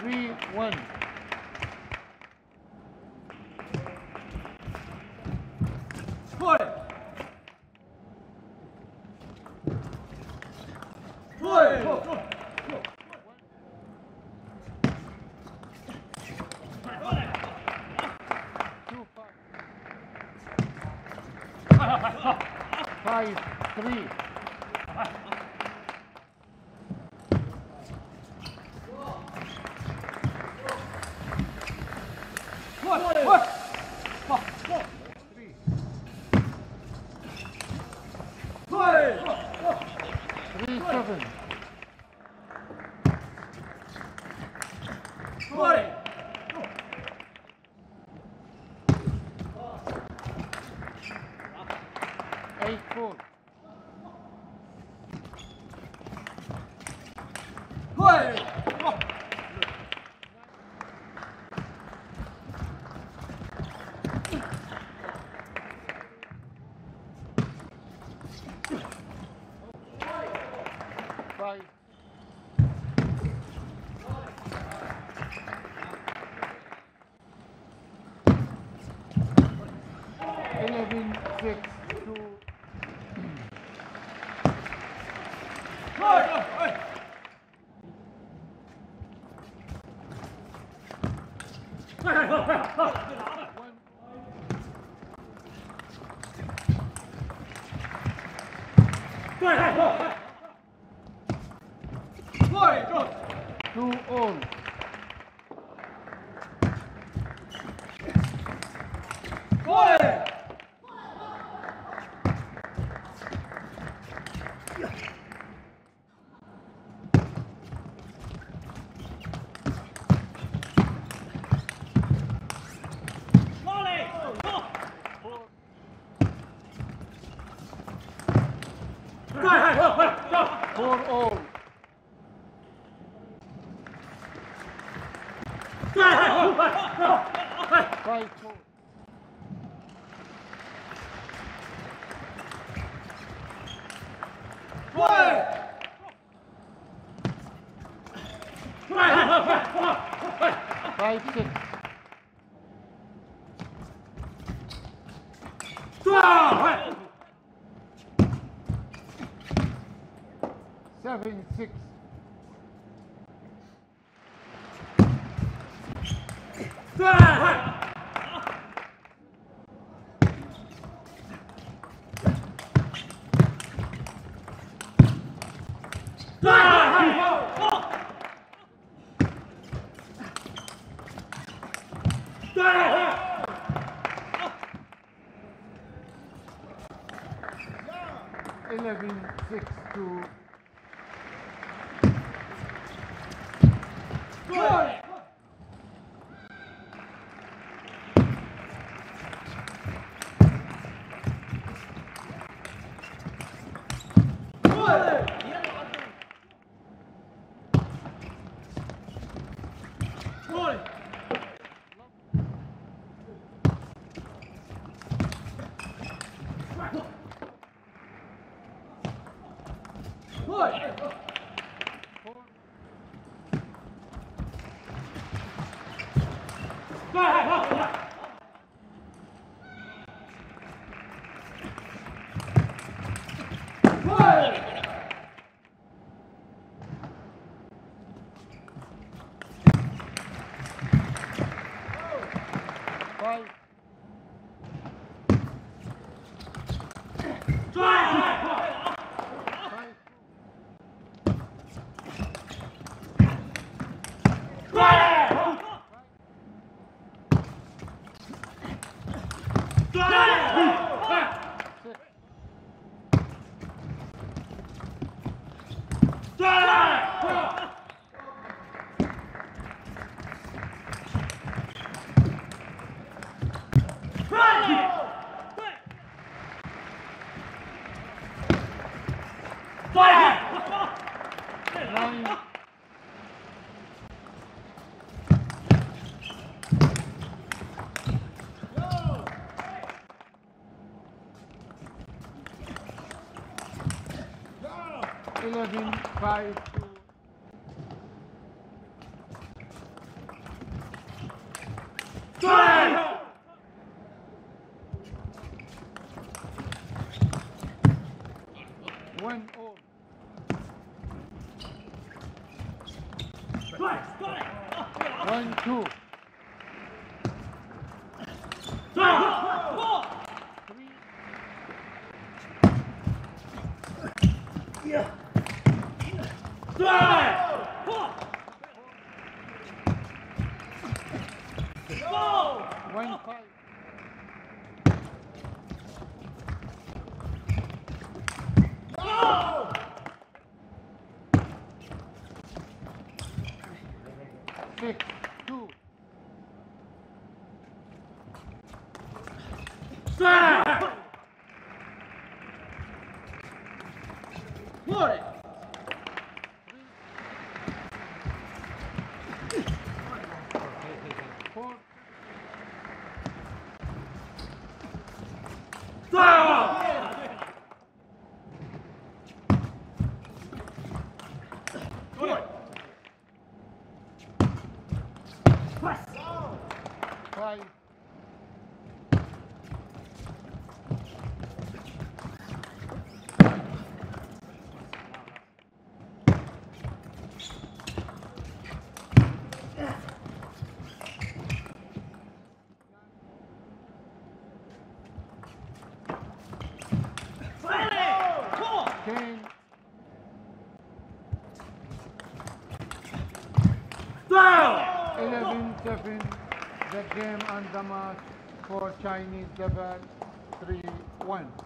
Three, one. Two, five. Three. Seven. Eight, four. 快点喝快点快点喝 Five four. Five six. Seven six. Eleven six two. Five. Five. Six. Fire! Eleven, five, two. Fire! One two. One five. Two. press. Play. King. Down! 11-7 the game on the for Chinese level 3-1.